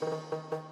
Música